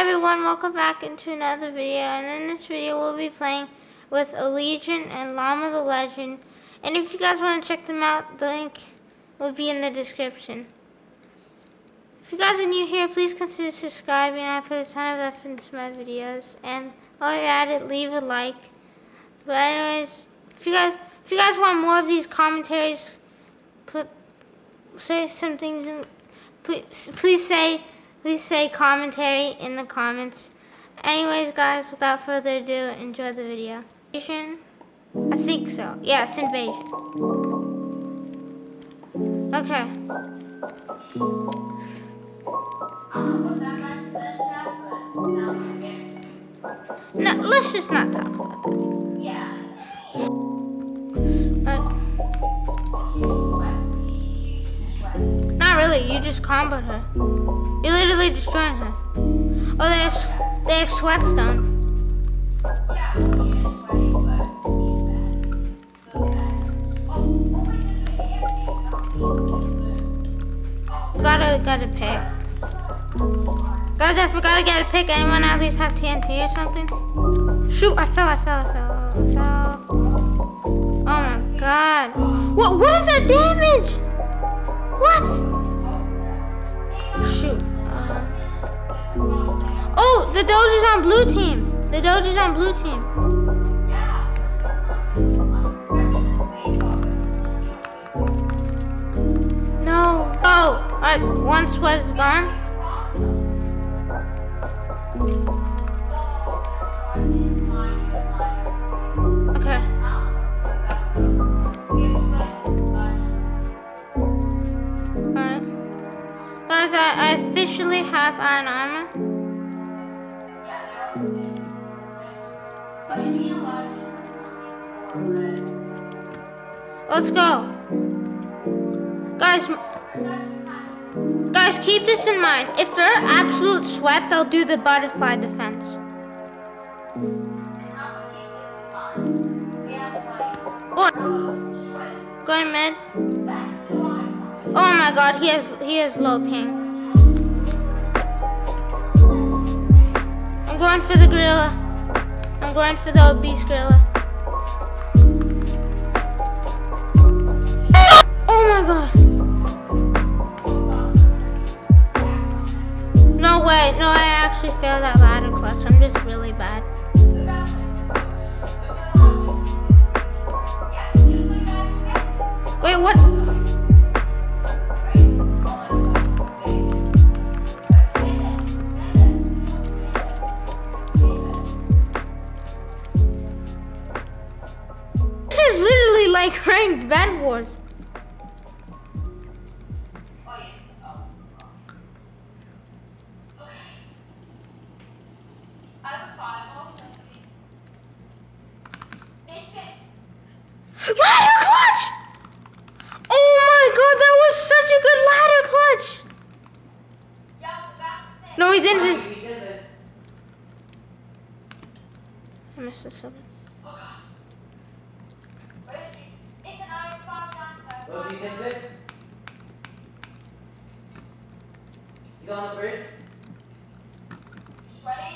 Hi everyone, welcome back into another video. And in this video, we'll be playing with Allegiant and Llama the Legend. And if you guys want to check them out, the link will be in the description. If you guys are new here, please consider subscribing. I put a ton of effort into my videos. And while you're at it, leave a like. But anyways, if you guys if you guys want more of these commentaries, put say some things in please please say please say commentary in the comments. Anyways guys, without further ado, enjoy the video. Invasion? I think so. Yeah, it's invasion. Okay. No, let's just not talk about that. Yeah. Not really, you just comboed her. You literally destroying her. Oh, they have, they have sweatstone. Gotta, gotta pick. Guys, I forgot to get a pick. Anyone at least have TNT or something? Shoot, I fell, I fell, I fell, I fell. Oh my god. What, what is that damage? The Doge on blue team. The Doge on blue team. No. Oh, alright, one sweat is gone. Okay. Alright. Guys, I officially have iron armor. Let's go. Guys, guys, keep this in mind. If they're absolute sweat, they'll do the butterfly defense. Oh, going mid. Oh my god, he has he has low ping. Going for the gorilla. I'm going for the obese gorilla. Oh my god. No way. No, I actually failed that ladder clutch. I'm just really bad. Wait, what? Like ranked bed wars. Ladder clutch! Oh my god, that was such a good ladder clutch! No, he's. I missed. So she's in this. He's on the bridge. Sweating?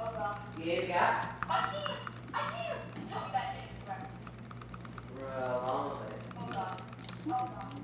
Oh god. He yeah. I see you! I see you! Tell me that name, bro. Bro, along with it. Oh god. Oh god.